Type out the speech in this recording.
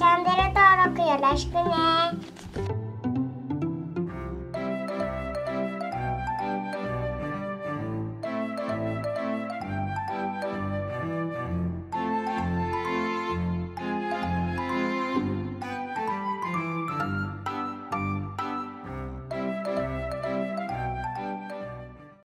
チャンネル登録よろしくね。